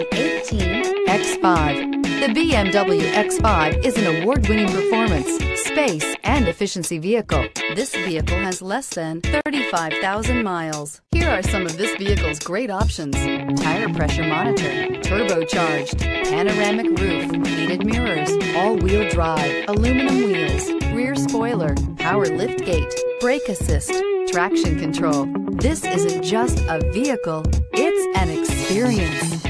2018 X5. The BMW X5 is an award-winning performance, space, and efficiency vehicle. This vehicle has less than 35,000 miles. Here are some of this vehicle's great options. Tire pressure monitor, turbocharged, panoramic roof, heated mirrors, all-wheel drive, aluminum wheels, rear spoiler, power lift gate, brake assist, traction control. This isn't just a vehicle, it's an experience